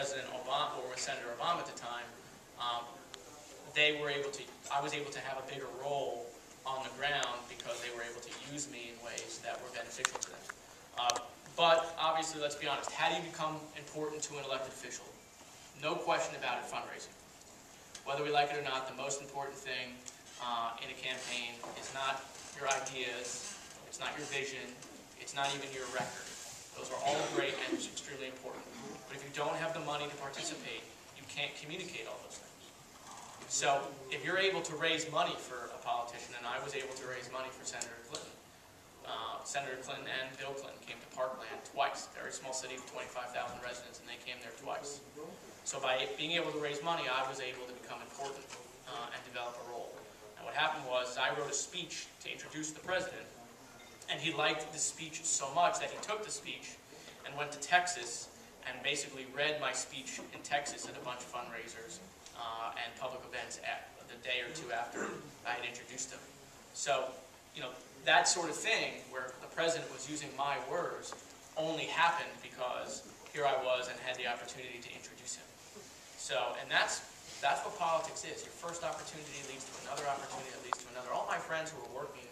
President Obama, or with Senator Obama at the time, um, they were able to, I was able to have a bigger role on the ground because they were able to use me in ways that were beneficial to them. Uh, But obviously, let's be honest, how do you become important to an elected official? No question about it, fundraising. Whether we like it or not, the most important thing uh, in a campaign is not your ideas, it's not your vision, it's not even your record. Those are all great and. But if you don't have the money to participate, you can't communicate all those things. So if you're able to raise money for a politician, and I was able to raise money for Senator Clinton, uh, Senator Clinton and Bill Clinton came to Parkland twice, very small city of 25,000 residents, and they came there twice. So by being able to raise money, I was able to become important uh, and develop a role. And what happened was, I wrote a speech to introduce the president, and he liked the speech so much that he took the speech and went to Texas and basically read my speech in Texas at a bunch of fundraisers uh, and public events at the day or two after I had introduced him. So, you know, that sort of thing where the president was using my words only happened because here I was and had the opportunity to introduce him. So, and that's, that's what politics is. Your first opportunity leads to another opportunity that leads to another. All my friends who are working